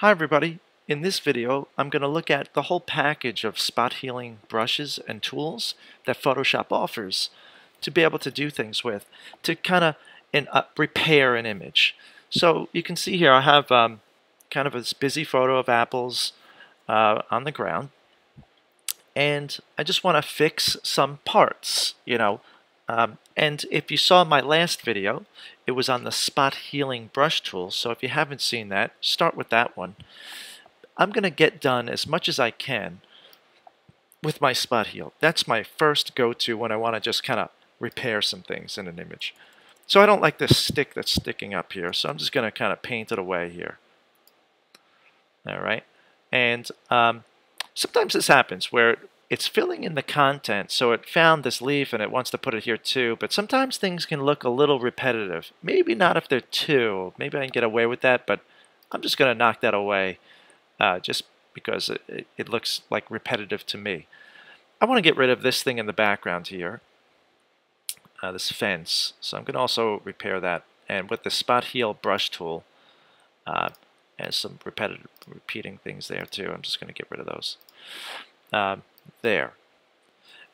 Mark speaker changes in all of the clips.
Speaker 1: Hi everybody. In this video I'm going to look at the whole package of spot healing brushes and tools that Photoshop offers to be able to do things with to kind of uh, repair an image. So you can see here I have um, kind of this busy photo of apples uh, on the ground and I just want to fix some parts you know um, and if you saw my last video it was on the spot healing brush tool so if you haven't seen that start with that one. I'm gonna get done as much as I can with my spot heal. That's my first go-to when I want to just kind of repair some things in an image. So I don't like this stick that's sticking up here so I'm just gonna kind of paint it away here. All right? And um, sometimes this happens where it's filling in the content. So it found this leaf and it wants to put it here too. But sometimes things can look a little repetitive. Maybe not if they're two. Maybe I can get away with that, but I'm just going to knock that away uh, just because it, it looks like repetitive to me. I want to get rid of this thing in the background here, uh, this fence. So I'm going to also repair that. And with the Spot Heal brush tool, uh, and some repetitive repeating things there too, I'm just going to get rid of those. Um, there.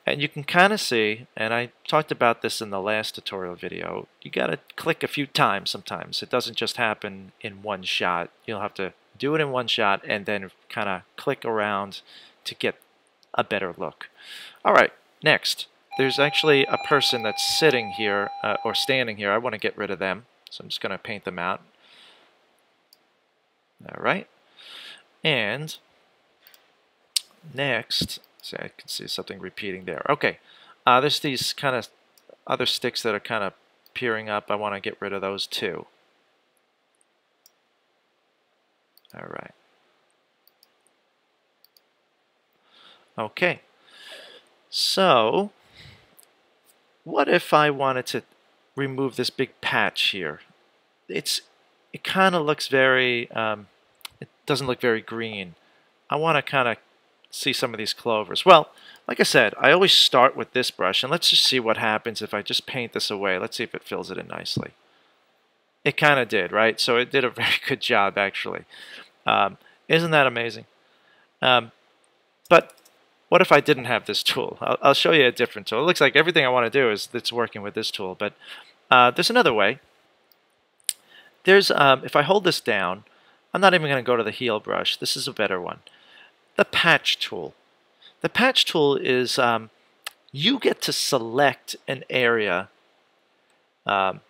Speaker 1: And you can kind of see, and I talked about this in the last tutorial video, you got to click a few times sometimes. It doesn't just happen in one shot. You'll have to do it in one shot and then kind of click around to get a better look. All right, next. There's actually a person that's sitting here uh, or standing here. I want to get rid of them, so I'm just going to paint them out. All right. And next, See, I can see something repeating there. Okay, uh, there's these kind of other sticks that are kind of peering up. I want to get rid of those too. All right. Okay, so what if I wanted to remove this big patch here? It's it kind of looks very um, it doesn't look very green. I want to kind of see some of these clovers. Well, like I said, I always start with this brush, and let's just see what happens if I just paint this away. Let's see if it fills it in nicely. It kind of did, right? So it did a very good job, actually. Um, isn't that amazing? Um, but what if I didn't have this tool? I'll, I'll, show you a different tool. It looks like everything I want to do is it's working with this tool, but uh, there's another way. There's, um, if I hold this down, I'm not even going to go to the heal brush. This is a better one the patch tool. The patch tool is um, you get to select an area um,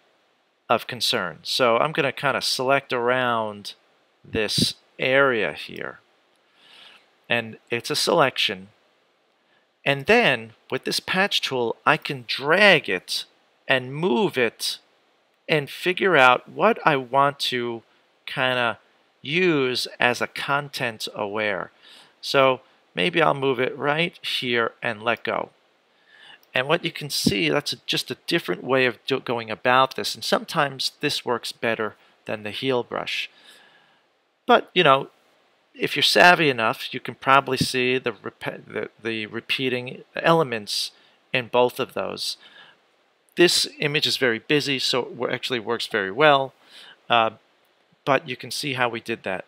Speaker 1: of concern. So I'm going to kind of select around this area here. And it's a selection. And then with this patch tool, I can drag it and move it and figure out what I want to kind of use as a content aware. So maybe I'll move it right here and let go. And what you can see, that's just a different way of going about this. And sometimes this works better than the heal brush. But, you know, if you're savvy enough, you can probably see the, the, the repeating elements in both of those. This image is very busy, so it actually works very well. Uh, but you can see how we did that.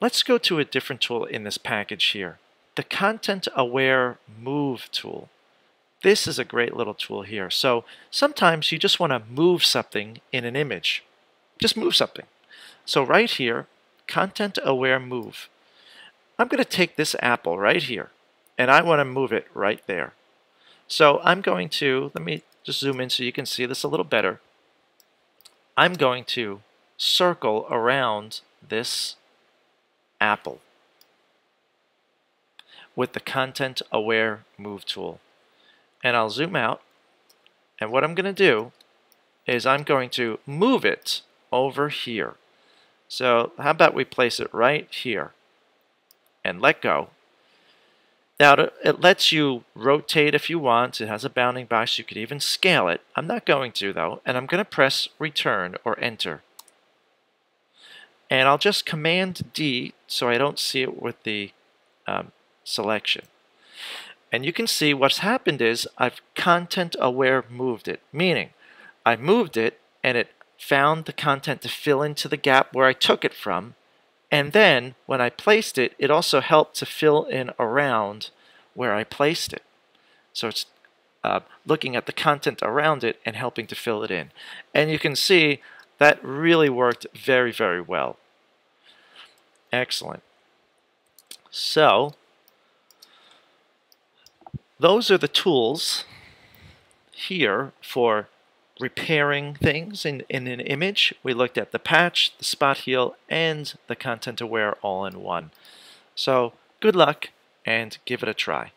Speaker 1: Let's go to a different tool in this package here. The Content Aware Move tool. This is a great little tool here. So sometimes you just want to move something in an image. Just move something. So right here, Content Aware Move. I'm going to take this apple right here, and I want to move it right there. So I'm going to, let me just zoom in so you can see this a little better. I'm going to circle around this Apple with the Content Aware Move tool. And I'll zoom out. And what I'm going to do is I'm going to move it over here. So how about we place it right here and let go. Now it lets you rotate if you want. It has a bounding box. You could even scale it. I'm not going to though. And I'm going to press return or enter. And I'll just Command D so I don't see it with the um, selection. And you can see what's happened is I've content aware moved it, meaning I moved it and it found the content to fill into the gap where I took it from And then when I placed it, it also helped to fill in around where I placed it. So it's uh, looking at the content around it and helping to fill it in. And you can see that really worked very, very well. Excellent. So, those are the tools here for repairing things in, in an image. We looked at the patch, the spot heal, and the content aware all in one. So good luck and give it a try.